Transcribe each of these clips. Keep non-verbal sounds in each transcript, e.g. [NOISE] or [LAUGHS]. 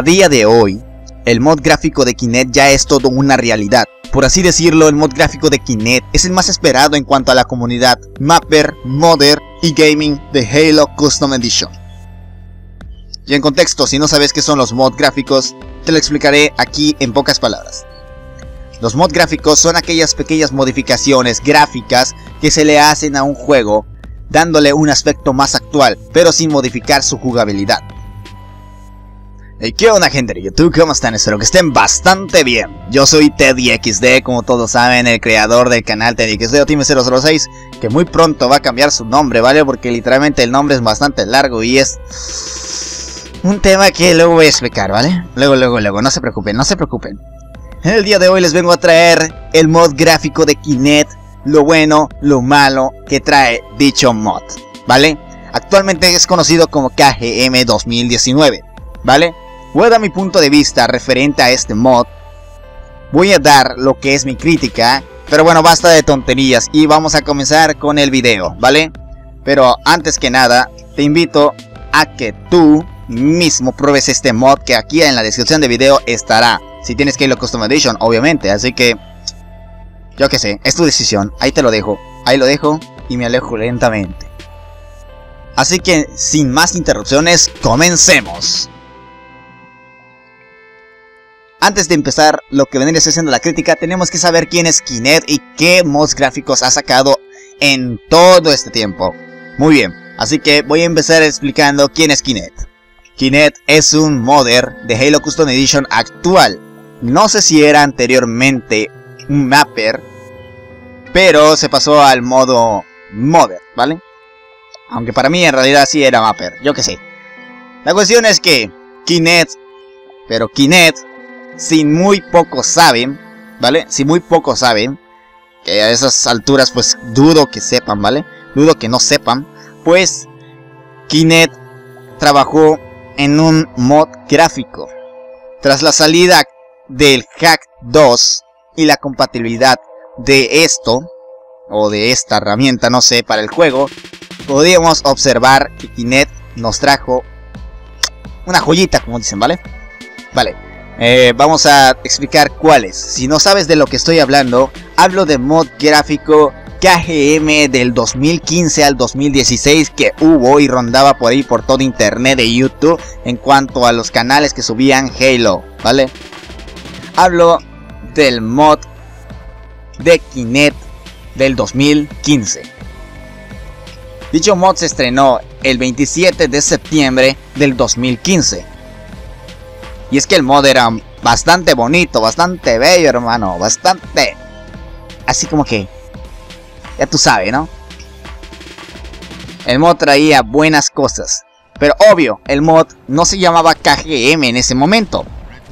A día de hoy, el mod gráfico de Kinect ya es todo una realidad. Por así decirlo, el mod gráfico de Kinect es el más esperado en cuanto a la comunidad Mapper, Modder y Gaming de Halo Custom Edition. Y en contexto, si no sabes qué son los mod gráficos, te lo explicaré aquí en pocas palabras. Los mod gráficos son aquellas pequeñas modificaciones gráficas que se le hacen a un juego, dándole un aspecto más actual, pero sin modificar su jugabilidad. ¿Qué onda gente de YouTube? ¿Cómo están? Espero que estén bastante bien. Yo soy TeddyXD, como todos saben, el creador del canal TeddyXD o Team 006, que muy pronto va a cambiar su nombre, ¿vale? Porque literalmente el nombre es bastante largo y es un tema que luego voy a explicar, ¿vale? Luego, luego, luego, no se preocupen, no se preocupen. En el día de hoy les vengo a traer el mod gráfico de Kinect, lo bueno, lo malo que trae dicho mod, ¿vale? Actualmente es conocido como KGM 2019, ¿vale? Voy a dar mi punto de vista referente a este mod. Voy a dar lo que es mi crítica. Pero bueno, basta de tonterías y vamos a comenzar con el video, ¿vale? Pero antes que nada, te invito a que tú mismo pruebes este mod que aquí en la descripción del video estará. Si tienes que ir a Custom Edition, obviamente. Así que, yo que sé, es tu decisión. Ahí te lo dejo. Ahí lo dejo y me alejo lentamente. Así que, sin más interrupciones, comencemos. Antes de empezar lo que vendría siendo la crítica, tenemos que saber quién es Kinect y qué mods gráficos ha sacado en todo este tiempo. Muy bien, así que voy a empezar explicando quién es Kinect. Kinect es un modder de Halo Custom Edition actual. No sé si era anteriormente un mapper, pero se pasó al modo modder, ¿vale? Aunque para mí en realidad sí era mapper, yo que sé. La cuestión es que Kinect, pero Kinect si muy pocos saben, ¿vale? Si muy pocos saben, que a esas alturas pues dudo que sepan, ¿vale? Dudo que no sepan, pues Kinect trabajó en un mod gráfico. Tras la salida del Hack 2 y la compatibilidad de esto, o de esta herramienta, no sé, para el juego, podíamos observar que Kinect nos trajo una joyita, como dicen, ¿vale? Vale. Eh, vamos a explicar cuáles. Si no sabes de lo que estoy hablando, hablo de mod gráfico KGM del 2015 al 2016 que hubo y rondaba por ahí por todo internet de YouTube en cuanto a los canales que subían Halo, ¿vale? Hablo del mod de Kinect del 2015. Dicho mod se estrenó el 27 de septiembre del 2015 y es que el mod era bastante bonito, bastante bello, hermano. Bastante... Así como que... Ya tú sabes, ¿no? El mod traía buenas cosas. Pero obvio, el mod no se llamaba KGM en ese momento.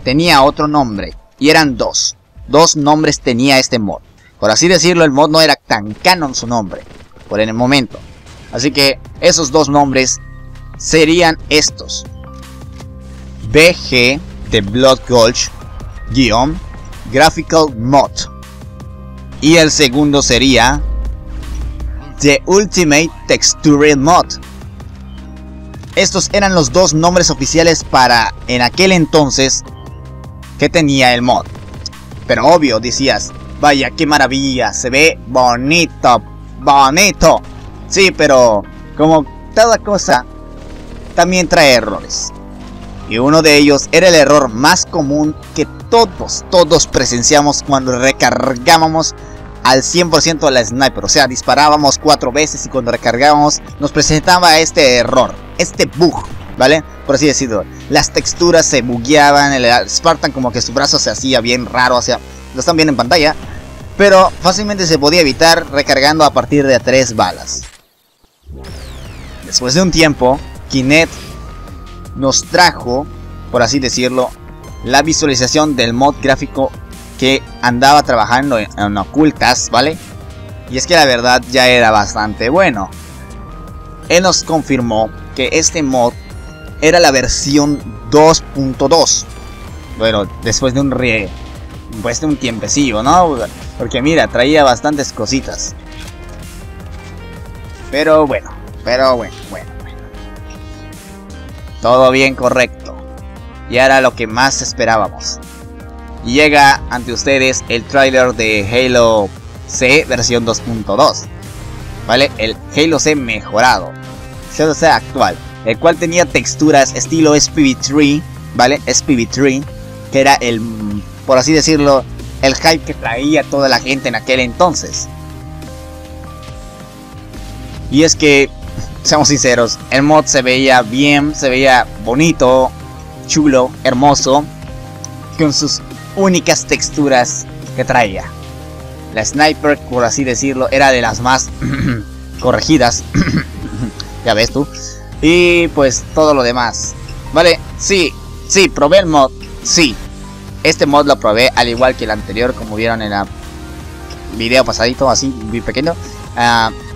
Tenía otro nombre. Y eran dos. Dos nombres tenía este mod. Por así decirlo, el mod no era tan canon su nombre. Por el momento. Así que esos dos nombres serían estos. BG de Blood Gulch guion Graphical Mod. Y el segundo sería The Ultimate Texture Mod. Estos eran los dos nombres oficiales para en aquel entonces que tenía el mod. Pero obvio decías, vaya qué maravilla, se ve bonito, bonito. Sí, pero como toda cosa, también trae errores. Y uno de ellos era el error más común que todos, todos presenciamos cuando recargábamos al 100% la sniper. O sea, disparábamos cuatro veces y cuando recargábamos nos presentaba este error, este bug, ¿vale? Por así decirlo. Las texturas se bugueaban, el Spartan como que su brazo se hacía bien raro, o sea, lo están viendo en pantalla. Pero fácilmente se podía evitar recargando a partir de tres balas. Después de un tiempo, Kinect nos trajo, por así decirlo, la visualización del mod gráfico que andaba trabajando en, ocultas, ¿vale? Y es que la verdad ya era bastante bueno. Él nos confirmó que este mod era la versión 2.2. Bueno, después de un rie... Después de un tiempecillo, ¿no? Porque mira, traía bastantes cositas. Pero bueno, pero bueno, bueno. Todo bien correcto. y era lo que más esperábamos. Y llega ante ustedes el tráiler de Halo C versión 2.2. ¿Vale? El Halo C mejorado. Halo C actual. El cual tenía texturas estilo SPV3. ¿Vale? SPV3. Que era el, por así decirlo, el hype que traía toda la gente en aquel entonces. Y es que, seamos sinceros, el mod se veía bien, se veía bonito, chulo, hermoso, con sus únicas texturas que traía. La sniper, por así decirlo, era de las más [CLEARS THROAT] corregidas. [CLEARS THROAT] ya ves tú. Y pues todo lo demás. Vale, sí, sí, probé el mod. Sí. Este mod lo probé al igual que el anterior, como vieron en el video pasadito, así, muy pequeño. Uh,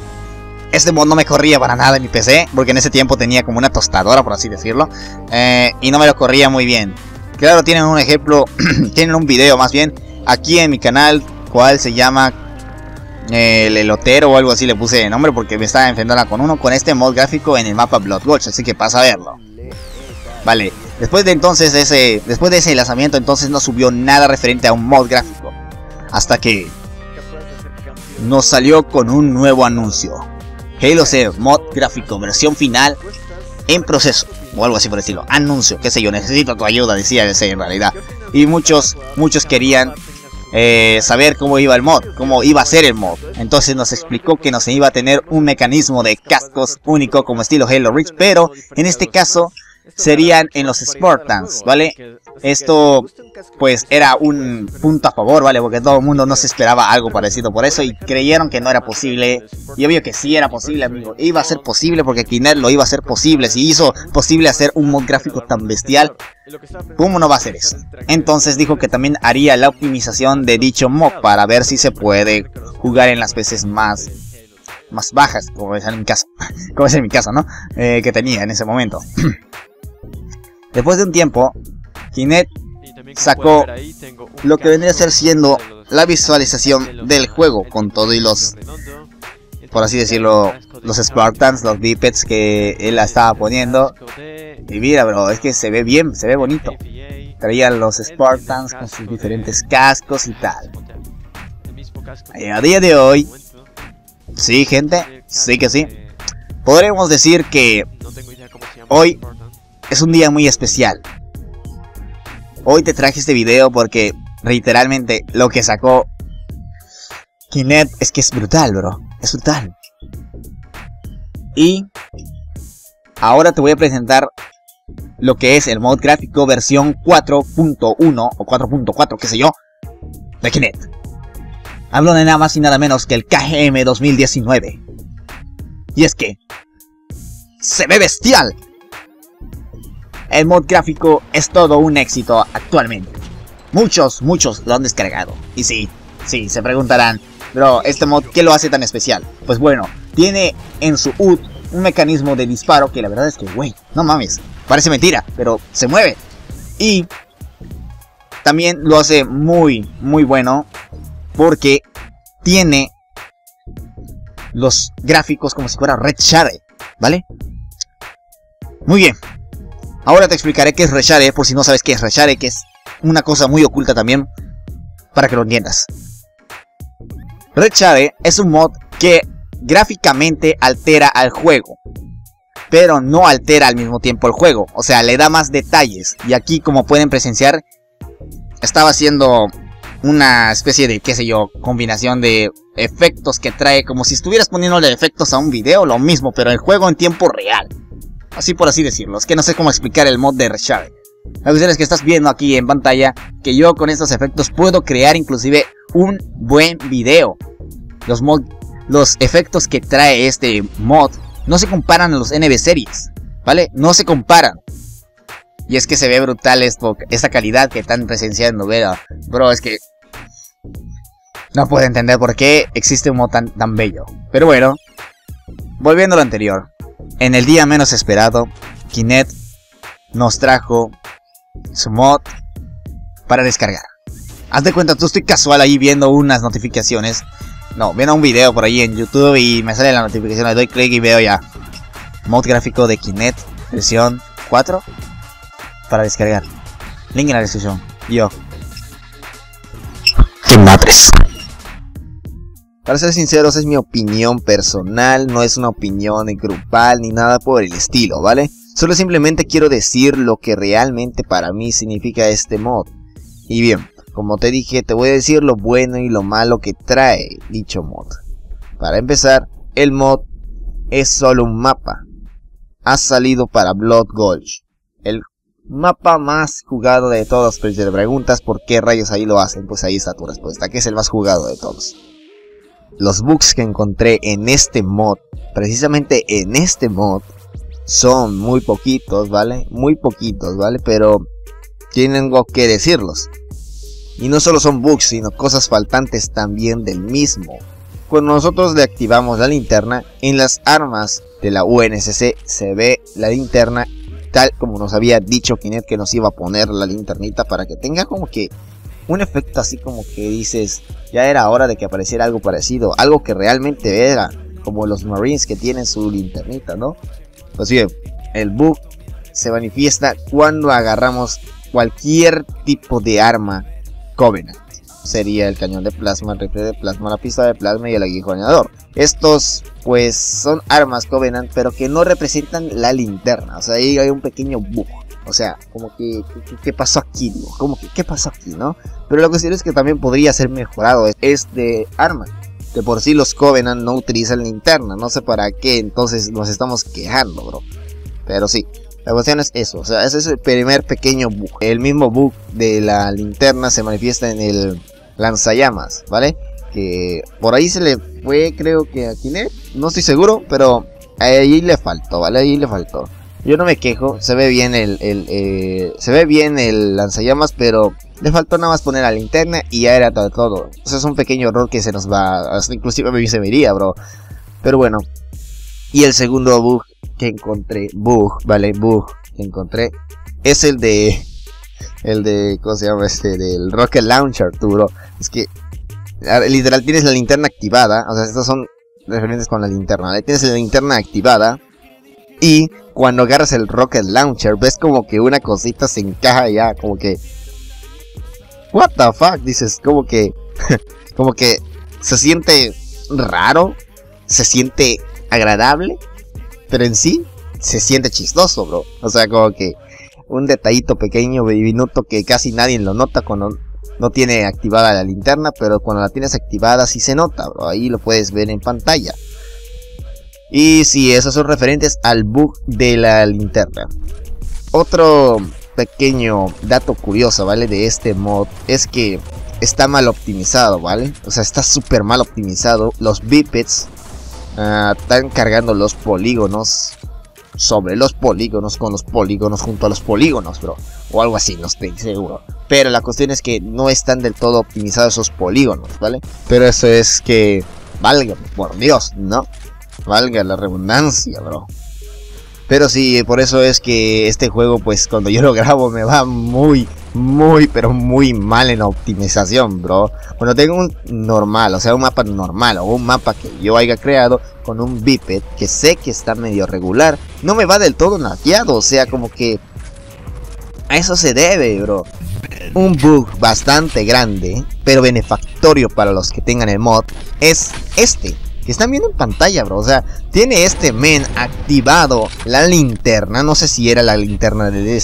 este mod no me corría para nada en mi PC, porque en ese tiempo tenía como una tostadora, por así decirlo, eh, y no me lo corría muy bien. Claro, tienen un ejemplo, [CLEARS THROAT] tienen un video más bien, aquí en mi canal, cual se llama el elotero o algo así le puse de nombre porque me estaba enfrentando con uno con este mod gráfico en el mapa Blood Watch, así que pasa a verlo. Vale, después de entonces ese, después de ese lanzamiento entonces no subió nada referente a un mod gráfico, hasta que nos salió con un nuevo anuncio. Halo 0 mod gráfico versión final en proceso o algo así por decirlo. Anuncio, qué sé yo, necesito tu ayuda, decía ese en realidad. Y muchos, muchos querían eh, saber cómo iba el mod, cómo iba a ser el mod. Entonces nos explicó que nos iba a tener un mecanismo de cascos único como estilo Halo Reach, pero en este caso serían en los Spartans, ¿vale? Esto pues era un punto a favor, ¿vale? Porque todo el mundo no se esperaba algo parecido por eso y creyeron que no era posible. Y obvio que sí era posible, amigo. Iba a ser posible porque Kinect lo iba a hacer posible. Si hizo posible hacer un mod gráfico tan bestial, ¿cómo no va a hacer eso? Entonces dijo que también haría la optimización de dicho mod para ver si se puede jugar en las PCs más más bajas, como es en mi caso, como es en mi caso, ¿no? Eh, que tenía en ese momento. Después de un tiempo, Kinect sacó lo que vendría a ser siendo la visualización del juego con todo y los, por así decirlo, los Spartans, los bipeds que él la estaba poniendo. Y mira, bro, es que se ve bien, se ve bonito. Traían los Spartans con sus diferentes cascos y tal. Y a día de hoy, sí, gente, sí que sí. Podremos decir que hoy es un día muy especial. Hoy te traje este video porque literalmente lo que sacó Kinect es que es brutal, bro. Es brutal. Y ahora te voy a presentar lo que es el mod gráfico versión 4.1 o 4.4, qué sé yo, de Kinect. Hablo de nada más y nada menos que el KGM 2019. Y es que se ve bestial. El mod gráfico es todo un éxito actualmente. Muchos, muchos lo han descargado. Y sí, sí, se preguntarán, bro, ¿este mod qué lo hace tan especial? Pues bueno, tiene en su UT un mecanismo de disparo que la verdad es que, güey, no mames, parece mentira, pero se mueve. Y también lo hace muy, muy bueno porque tiene los gráficos como si fuera Red Share, ¿vale? Muy bien, Ahora te explicaré qué es Reshare, por si no sabes qué es Reshare, que es una cosa muy oculta también, para que lo entiendas. Reshare es un mod que gráficamente altera al juego, pero no altera al mismo tiempo el juego, o sea, le da más detalles. Y aquí, como pueden presenciar, estaba haciendo una especie de, qué sé yo, combinación de efectos que trae, como si estuvieras poniéndole efectos a un video, lo mismo, pero el juego en tiempo real. Así por así decirlo. Es que no sé cómo explicar el mod de Reshare. La cuestión es que estás viendo aquí en pantalla que yo con estos efectos puedo crear inclusive un buen video. Los, mod, los efectos que trae este mod no se comparan a los NB series, ¿vale? No se comparan. Y es que se ve brutal esto, esta calidad que están presenciando, ¿verdad? Bro, es que no puedo entender por qué existe un mod tan, tan bello. Pero bueno, volviendo a lo anterior. En el día menos esperado, Kinect nos trajo su mod para descargar. Haz de cuenta, tú estoy casual ahí viendo unas notificaciones. No, viendo un video por ahí en YouTube y me sale la notificación, le doy clic y veo ya. Mod gráfico de Kinect, versión 4, para descargar. Link en la descripción. Yo. Sin madres. Para ser sinceros, es mi opinión personal, no es una opinión grupal ni nada por el estilo, ¿vale? Solo simplemente quiero decir lo que realmente para mí significa este mod. Y bien, como te dije, te voy a decir lo bueno y lo malo que trae dicho mod. Para empezar, el mod es solo un mapa. Ha salido para Blood Gulch, el mapa más jugado de todos. Pero si te preguntas por qué rayos ahí lo hacen, pues ahí está tu respuesta, que es el más jugado de todos. Los bugs que encontré en este mod, precisamente en este mod, son muy poquitos, ¿vale? Muy poquitos, ¿vale? Pero tengo que decirlos. Y no solo son bugs, sino cosas faltantes también del mismo. Cuando nosotros le activamos la linterna, en las armas de la UNSC se ve la linterna tal como nos había dicho Kinect que nos iba a poner la linternita para que tenga como que un efecto así como que dices, ya era hora de que apareciera algo parecido, algo que realmente era, como los Marines que tienen su linternita, ¿no? Pues bien, el bug se manifiesta cuando agarramos cualquier tipo de arma Covenant. Sería el cañón de plasma, el rifle de plasma, la pista de plasma y el aguijoneador. Estos, pues, son armas Covenant, pero que no representan la linterna. O sea, ahí hay un pequeño bug. O sea, como que, ¿qué pasó aquí? Como que, ¿qué pasó aquí, no? Pero que sí es que también podría ser mejorado. Es de arma. De por sí los Covenant no utilizan linterna. No sé para qué, entonces nos estamos quejando, bro. Pero sí, la cuestión es eso. O sea, ese es el primer pequeño bug. El mismo bug de la linterna se manifiesta en el lanzallamas, ¿vale? Que por ahí se le fue, creo que a Kinect. No estoy seguro, pero ahí le faltó, ¿vale? Ahí le faltó. Yo no me quejo, se ve bien el, eh, se ve bien el lanzallamas, pero le faltó nada más poner la linterna y ya era todo. todo. O sea, es un pequeño error que se nos va, inclusive a mí se me bro. Pero bueno. Y el segundo bug que encontré, bug, vale, bug que encontré, es el de, el de, ¿cómo se llama este? Del Rocket Launcher, tú, bro. Es que, literal, tienes la linterna activada, o sea, estos son referentes con la linterna, Tienes la linterna activada y cuando agarras el rocket launcher, ves como que una cosita se encaja ya, como que... What the fuck, dices, como que... [LAUGHS] como que se siente raro, se siente agradable, pero en sí se siente chistoso, bro. O sea, como que un detallito pequeño minuto que casi nadie lo nota cuando no tiene activada la linterna, pero cuando la tienes activada sí se nota, bro. Ahí lo puedes ver en pantalla. Y si esos son referentes al bug de la linterna. Otro pequeño dato curioso, ¿vale? De este mod es que está mal optimizado, ¿vale? O sea, está súper mal optimizado. Los bipeds ah, están cargando los polígonos sobre los polígonos con los polígonos junto a los polígonos, bro. O algo así, no estoy seguro. Pero la cuestión es que no están del todo optimizados esos polígonos, ¿vale? Pero eso es que, valga, por Dios, ¿no? Valga la redundancia, bro. Pero sí, por eso es que este juego, pues cuando yo lo grabo me va muy, muy, pero muy mal en optimización, bro. Cuando tengo un normal, o sea, un mapa normal o un mapa que yo haya creado con un biped que sé que está medio regular, no me va del todo nateado, o sea, como que a eso se debe, bro. Un bug bastante grande, pero benefactorio para los que tengan el mod, es este que están viendo en pantalla, bro. O sea, tiene este men activado la linterna. No sé si era la linterna del,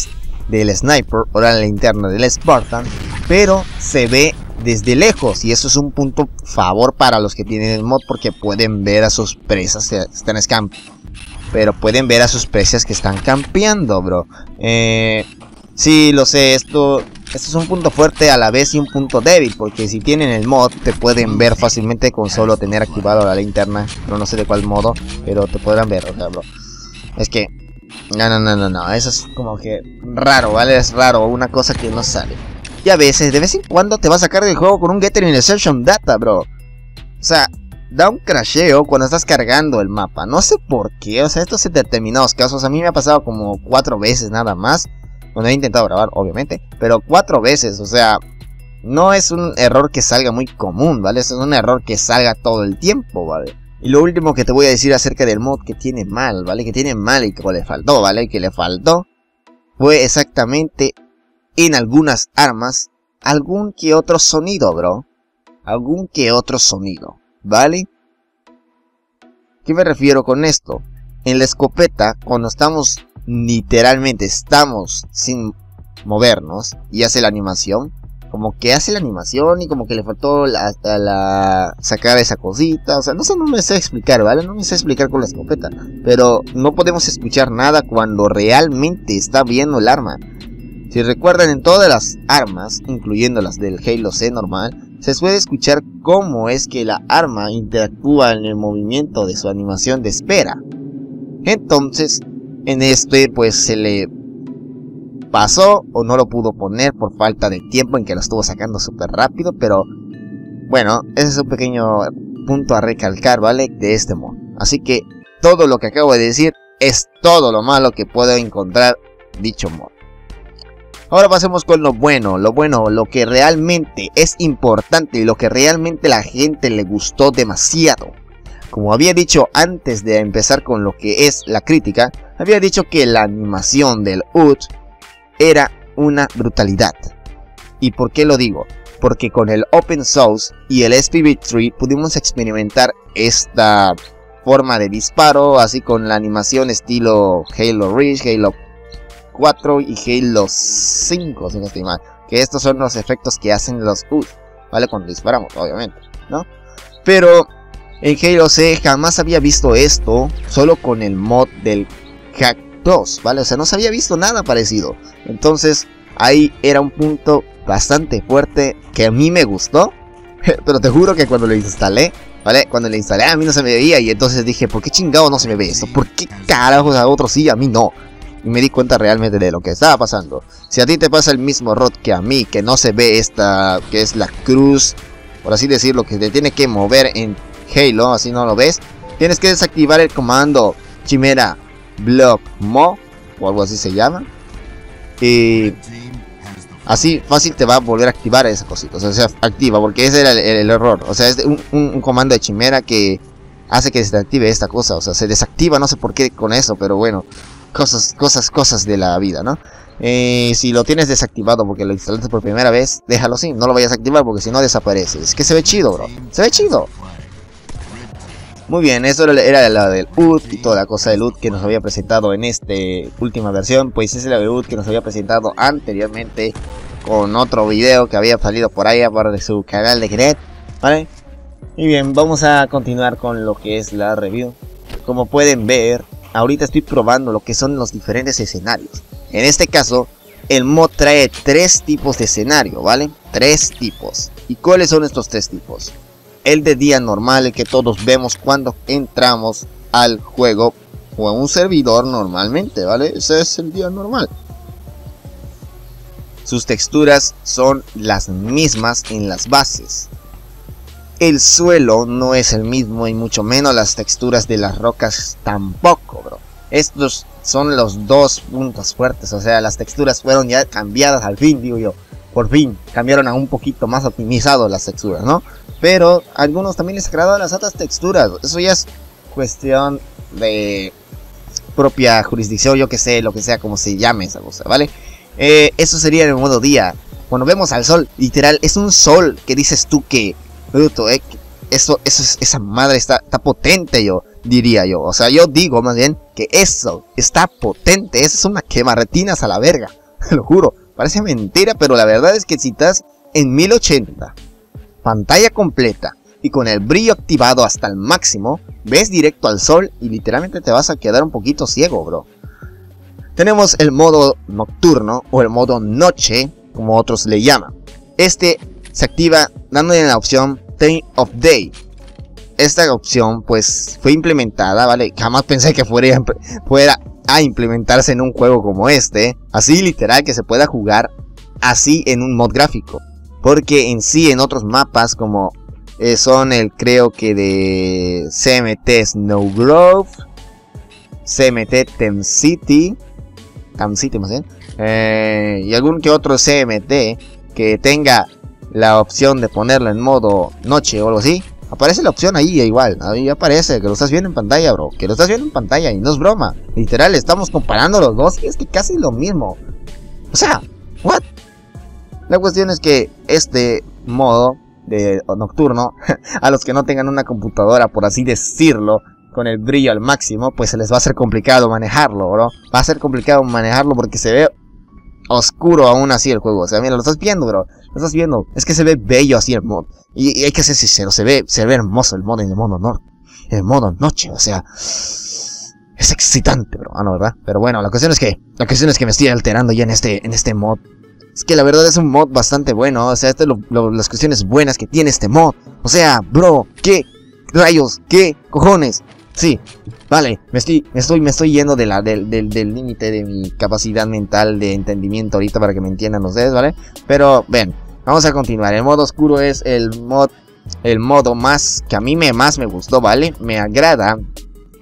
sniper o la linterna del Spartan. Pero se ve desde lejos. Y eso es un punto favor para los que tienen el mod. Porque pueden ver a sus presas que están scamp. Pero pueden ver a sus presas que están campeando, bro. Eh, sí, lo sé. Esto esto es un punto fuerte a la vez y un punto débil, porque si tienen el mod te pueden ver fácilmente con solo tener activado la linterna, pero no sé de cuál modo, pero te podrán ver, o sea, bro. Es que, no, no, no, no, no, eso es como que raro, ¿vale? Es raro, una cosa que no sale. Y a veces, de vez en cuando te va a sacar del juego con un Getter Insertion Data, bro. O sea, da un crasheo cuando estás cargando el mapa. No sé por qué, o sea, esto es en determinados casos. A mí me ha pasado como cuatro veces nada más. Bueno, he intentado grabar, obviamente, pero cuatro veces, o sea, no es un error que salga muy común, ¿vale? Es un error que salga todo el tiempo, ¿vale? Y lo último que te voy a decir acerca del mod que tiene mal, ¿vale? Que tiene mal y que le faltó, ¿vale? Que le faltó fue exactamente en algunas armas algún que otro sonido, bro. Algún que otro sonido, ¿vale? ¿Qué me refiero con esto? En la escopeta, cuando estamos literalmente, estamos sin movernos y hace la animación, como que hace la animación y como que le faltó la, la, sacar esa cosita. O sea, no sé, no me sé explicar, ¿vale? No me sé explicar con la escopeta. Pero no podemos escuchar nada cuando realmente está viendo el arma. Si recuerdan en todas las armas, incluyendo las del Halo C normal, se puede escuchar cómo es que la arma interactúa en el movimiento de su animación de espera. Entonces, en este pues se le pasó o no lo pudo poner por falta de tiempo en que lo estuvo sacando súper rápido, pero bueno, ese es un pequeño punto a recalcar, ¿vale? De este mod. Así que todo lo que acabo de decir es todo lo malo que puedo encontrar dicho mod. Ahora pasemos con lo bueno, lo bueno, lo que realmente es importante y lo que realmente la gente le gustó demasiado. Como había dicho antes de empezar con lo que es la crítica, había dicho que la animación del UT era una brutalidad. ¿Y por qué lo digo? Porque con el Open Source y el SPV3 pudimos experimentar esta forma de disparo, así con la animación estilo Halo Reach, Halo 4 y Halo 5, si no. Que estos son los efectos que hacen los UT, ¿vale? Cuando disparamos, obviamente, ¿no? Pero en Halo C jamás había visto esto, solo con el mod del Hack 2, ¿vale? O sea, no se había visto nada parecido. Entonces, ahí era un punto bastante fuerte que a mí me gustó. [LAUGHS] Pero te juro que cuando lo instalé, ¿vale? Cuando lo instalé a mí no se me veía y entonces dije, ¿por qué chingado no se me ve esto? ¿Por qué carajos a otros sí, a mí no? Y me di cuenta realmente de lo que estaba pasando. Si a ti te pasa el mismo rot que a mí, que no se ve esta, que es la cruz, por así decirlo, que te tiene que mover en Halo, así no lo ves, tienes que desactivar el comando Chimera Block Mo, o algo así se llama. Y así fácil te va a volver a activar esa cosita. O sea, activa, porque ese era el, error. O sea, es un, comando de chimera que hace que se active esta cosa. O sea, se desactiva, no sé por qué con eso, pero bueno, cosas, cosas, cosas de la vida, ¿no? Eh, si lo tienes desactivado porque lo instalaste por primera vez, déjalo así, no lo vayas a activar porque si no desaparece. Es que se ve chido, bro. Se ve chido. Muy bien, eso era la del UT y toda la cosa del UT que nos había presentado en esta última versión. Pues es la UT que nos había presentado anteriormente con otro video que había salido por ahí por de su canal de Gret. ¿Vale? Y bien, vamos a continuar con lo que es la review. Como pueden ver, ahorita estoy probando lo que son los diferentes escenarios. En este caso, el mod trae tres tipos de escenario, ¿vale? Tres tipos. ¿Y cuáles son estos tres tipos? El de día normal, el que todos vemos cuando entramos al juego o a un servidor normalmente, ¿vale? Ese es el día normal. Sus texturas son las mismas en las bases. El suelo no es el mismo y mucho menos las texturas de las rocas tampoco, bro. Estos son los dos puntos fuertes, o sea, las texturas fueron ya cambiadas al fin, digo yo. Por fin, cambiaron a un poquito más optimizado las texturas, ¿no? Pero algunos también les agradan las otras texturas. Eso ya es cuestión de propia jurisdicción, yo que sé, lo que sea, como se llame esa cosa, ¿vale? Eh, eso sería en el modo día. Cuando vemos al sol, literal, es un sol que dices tú que, bruto, eh, eso, eso esa madre está, está potente, yo diría yo. O sea, yo digo más bien que eso está potente. Eso es una quemarretinas a la verga. [LAUGHS] Lo juro. Parece mentira, pero la verdad es que si estás en 1080 pantalla completa y con el brillo activado hasta el máximo, ves directo al sol y literalmente te vas a quedar un poquito ciego, bro. Tenemos el modo nocturno o el modo noche, como otros le llaman. Este se activa dándole la opción Time of Day. Esta opción pues fue implementada, ¿vale? Jamás pensé que fuera, fuera a implementarse en un juego como este. Así literal que se pueda jugar así en un mod gráfico. Porque en sí en otros mapas como eh, son el creo que de CMT Snowgrove, CMT Tem City, Tem City más bien, eh, y algún que otro CMT que tenga la opción de ponerlo en modo noche o algo así. Aparece la opción ahí igual, ahí aparece que lo estás viendo en pantalla, bro. Que lo estás viendo en pantalla y no es broma. Literal, estamos comparando los dos y es que casi lo mismo. O sea, what? La cuestión es que este modo de nocturno, [LAUGHS] a los que no tengan una computadora, por así decirlo, con el brillo al máximo, pues se les va a hacer complicado manejarlo, bro. Va a ser complicado manejarlo porque se ve oscuro aún así el juego. O sea, mira, lo estás viendo, bro. Lo estás viendo. Es que se ve bello así el mod. Y, hay que ser sincero, se ve, se ve hermoso el mod en el modo no, el modo noche, o sea, es excitante, bro. Ah, no, ¿verdad? Pero bueno, la cuestión es que, la cuestión es que me estoy alterando ya en este, en este mod. Es que la verdad es un mod bastante bueno, o sea, estas es las cuestiones buenas que tiene este mod. O sea, bro, ¿qué rayos? ¿Qué cojones? Sí, vale, me estoy, me estoy, me estoy yendo de la, del límite de mi capacidad mental de entendimiento ahorita para que me entiendan ustedes, ¿vale? Pero, ven, vamos a continuar. El modo oscuro es el mod, el modo más, que a mí me, más me gustó, ¿vale? Me agrada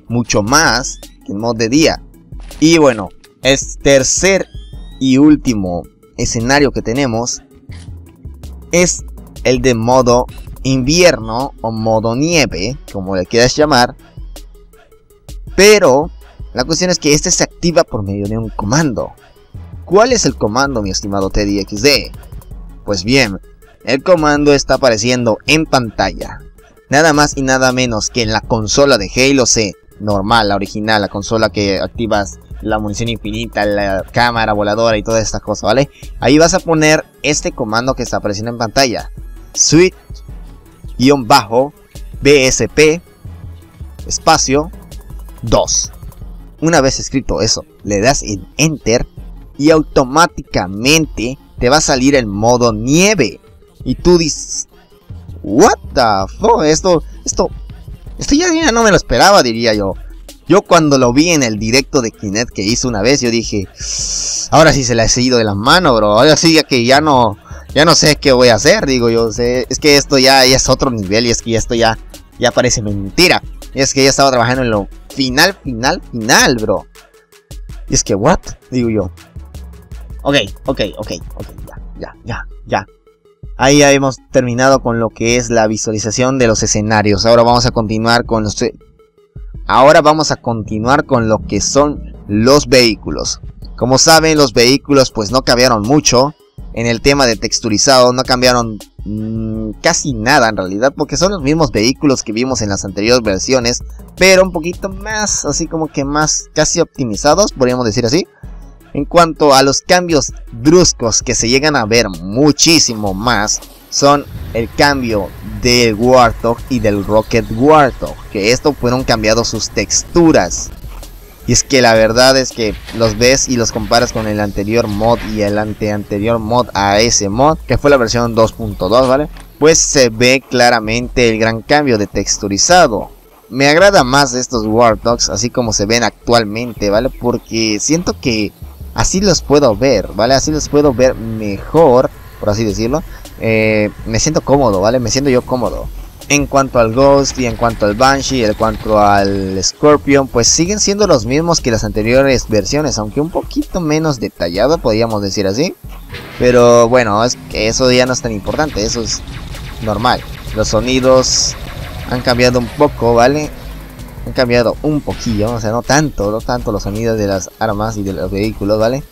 mucho más que el mod de día. Y bueno, es tercer y último escenario que tenemos es el de modo invierno o modo nieve, como le quieras llamar pero la cuestión es que este se activa por medio de un comando. ¿Cuál es el comando, mi estimado Teddy XD? Pues bien, el comando está apareciendo en pantalla. Nada más y nada menos que en la consola de Halo C, normal, la original, la consola que activas la munición infinita, la cámara voladora y todas estas cosas, ¿vale? Ahí vas a poner este comando que está apareciendo en pantalla. Switch-BSP espacio 2. Una vez escrito eso, le das en Enter y automáticamente te va a salir el modo nieve. Y tú dices, What the fuck, esto, esto, esto ya, no me lo esperaba, diría yo. Yo cuando lo vi en el directo de Kinect que hizo una vez, yo dije, ahora sí se le ha seguido de la mano, bro. Ahora sí que ya no, ya no sé qué voy a hacer, digo yo. Sé, es que esto ya, ya, es otro nivel y es que esto ya, ya parece mentira. Es que ya estaba trabajando en lo final, final, final, bro. Y es que, ¿what? Digo yo. Ok, ok, ok, ok, ya, ya, ya, ya. Ahí ya hemos terminado con lo que es la visualización de los escenarios. Ahora vamos a continuar con los... Ahora vamos a continuar con lo que son los vehículos. Como saben, los vehículos pues no cambiaron mucho en el tema de texturizado, no cambiaron mmm, casi nada en realidad, porque son los mismos vehículos que vimos en las anteriores versiones, pero un poquito más, así como que más casi optimizados, podríamos decir así. En cuanto a los cambios bruscos que se llegan a ver muchísimo más, son el cambio del Warthog y del Rocket Warthog, que esto fueron cambiados sus texturas. Y es que la verdad es que los ves y los comparas con el anterior mod y el ante anterior mod a ese mod, que fue la versión 2.2, ¿vale? Pues se ve claramente el gran cambio de texturizado. Me agrada más estos Warthogs así como se ven actualmente, ¿vale? Porque siento que así los puedo ver, ¿vale? Así los puedo ver mejor, por así decirlo. Eh, me siento cómodo, ¿vale? Me siento yo cómodo. En cuanto al Ghost y en cuanto al Banshee en cuanto al Scorpion, pues siguen siendo los mismos que las anteriores versiones, aunque un poquito menos detallado, podríamos decir así. Pero bueno, es que eso ya no es tan importante, eso es normal. Los sonidos han cambiado un poco, ¿vale? Han cambiado un poquillo, o sea, no tanto, no tanto los sonidos de las armas y de los vehículos, ¿vale?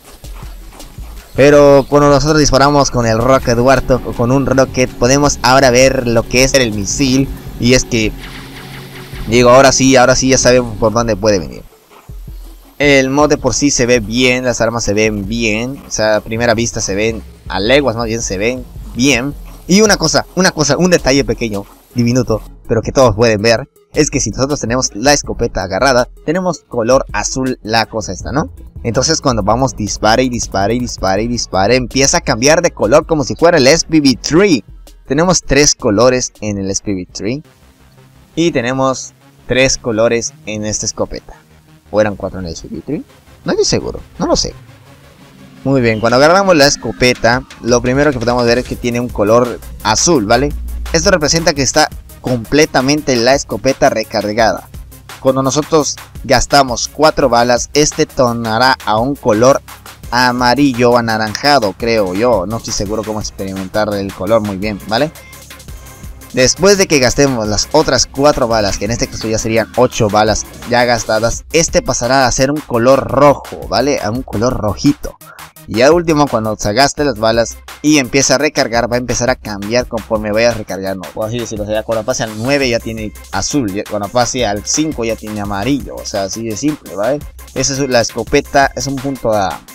Pero cuando nosotros disparamos con el Rocket Warthog o con un Rocket, podemos ahora ver lo que es el misil. Y es que, digo, ahora sí, ahora sí ya sabemos por dónde puede venir. El mod de por sí se ve bien, las armas se ven bien. O sea, a primera vista se ven a leguas, más bien se ven bien. Y una cosa, una cosa, un detalle pequeño, diminuto, pero que todos pueden ver, es que si nosotros tenemos la escopeta agarrada, tenemos color azul la cosa esta, ¿no? Entonces cuando vamos dispare y dispare y dispare y dispare, empieza a cambiar de color como si fuera el SPV3. Tenemos tres colores en el SPV3 y tenemos tres colores en esta escopeta. ¿O eran cuatro en el SPV3? No estoy seguro, no lo sé. Muy bien, cuando agarramos la escopeta, lo primero que podemos ver es que tiene un color azul, ¿vale? Esto representa que está completamente la escopeta recargada. Cuando nosotros gastamos 4 balas, este tornará a un color amarillo anaranjado, creo yo. No estoy seguro cómo experimentar el color muy bien, ¿vale? Después de que gastemos las otras 4 balas, que en este caso ya serían 8 balas ya gastadas, este pasará a ser un color rojo, ¿vale? A un color rojito. Y al último, cuando gaste las balas y empieza a recargar, va a empezar a cambiar conforme vayas recargando. O así decirlo, o sea, cuando pase al 9 ya tiene azul, cuando pase al 5 ya tiene amarillo. O sea, así de simple, ¿vale? Esa es la escopeta, es un punto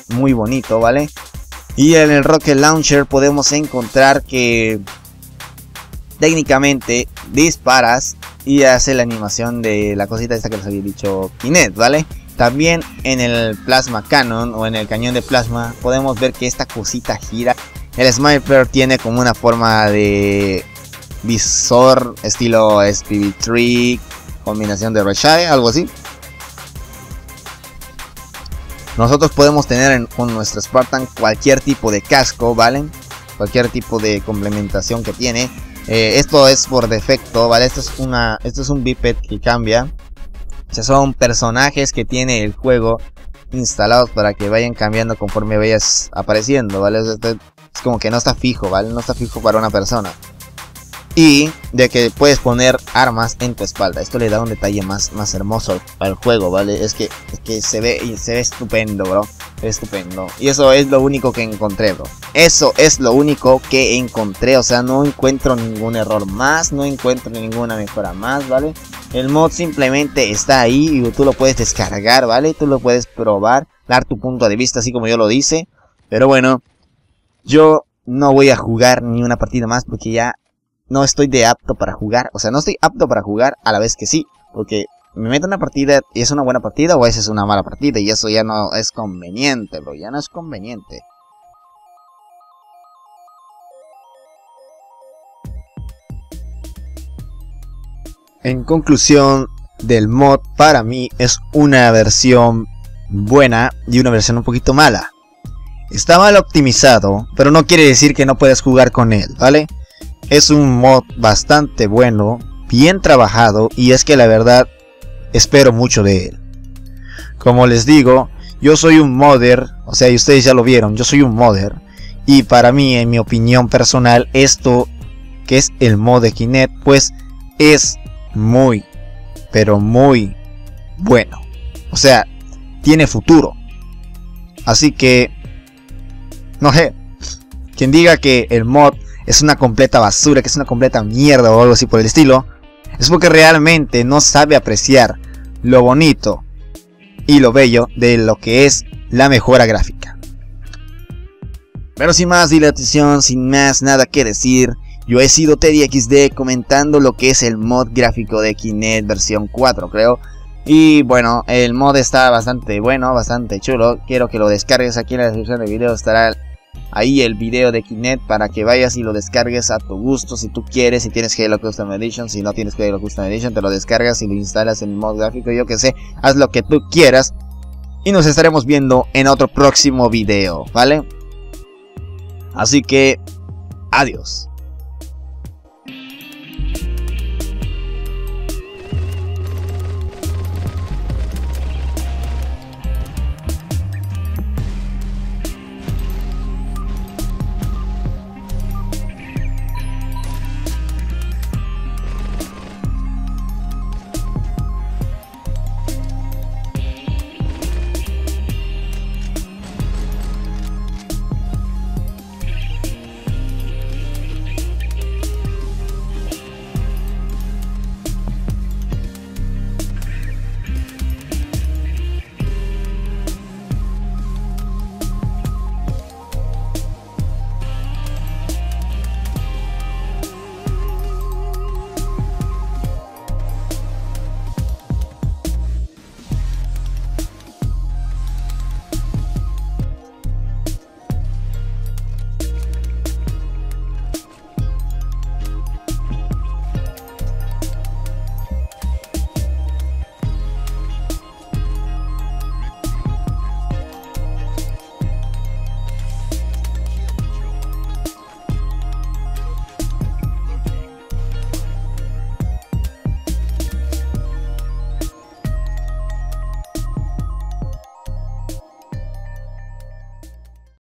muy bonito, ¿vale? Y en el Rocket Launcher podemos encontrar que técnicamente disparas y hace la animación de la cosita esta que les había dicho Kinect, ¿vale? También en el Plasma Cannon o en el cañón de plasma podemos ver que esta cosita gira. El Sniper tiene como una forma de visor estilo SPV3, combinación de Reshire, algo así. Nosotros podemos tener con nuestro Spartan cualquier tipo de casco, ¿vale? Cualquier tipo de complementación que tiene. Eh, esto es por defecto, ¿vale? Esto es, una, esto es un biped que cambia. O sea, son personajes que tiene el juego instalados para que vayan cambiando conforme vayas apareciendo, ¿vale? es como que no está fijo, ¿vale? No está fijo para una persona y de que puedes poner armas en tu espalda. Esto le da un detalle más, más hermoso al juego, ¿vale? Es que, que se, ve, se ve estupendo, bro. Estupendo. Y eso es lo único que encontré, bro. Eso es lo único que encontré. O sea, no encuentro ningún error más. No encuentro ninguna mejora más, ¿vale? El mod simplemente está ahí y tú lo puedes descargar, ¿vale? Tú lo puedes probar, dar tu punto de vista así como yo lo dice. Pero bueno, yo no voy a jugar ni una partida más porque ya no estoy de apto para jugar. O sea, no estoy apto para jugar a la vez que sí. Porque me meto en una partida y es una buena partida o esa es una mala partida. Y eso ya no es conveniente, bro. Ya no es conveniente. En conclusión, del mod para mí es una versión buena y una versión un poquito mala. Está mal optimizado, pero no quiere decir que no puedas jugar con él, ¿vale? Es un mod bastante bueno, bien trabajado y es que la verdad espero mucho de él. Como les digo, yo soy un modder, o sea, y ustedes ya lo vieron, yo soy un modder. Y para mí, en mi opinión personal, esto que es el mod de Kinect, pues es muy, pero muy bueno. O sea, tiene futuro. Así que, no sé, quien diga que el mod es una completa basura, que es una completa mierda o algo así por el estilo, es porque realmente no sabe apreciar lo bonito y lo bello de lo que es la mejora gráfica. Pero sin más dilatación, sin más nada que decir, yo he sido Teddy comentando lo que es el mod gráfico de Kinect versión 4 creo. Y bueno, el mod está bastante bueno, bastante chulo. Quiero que lo descargues aquí en la descripción del video, estará ahí el video de Kinect para que vayas y lo descargues a tu gusto si tú quieres, si tienes Halo Custom Edition, si no tienes Halo Custom Edition, te lo descargas y lo instalas en el modo gráfico, yo que sé, haz lo que tú quieras y nos estaremos viendo en otro próximo video, ¿vale? Así que, adiós.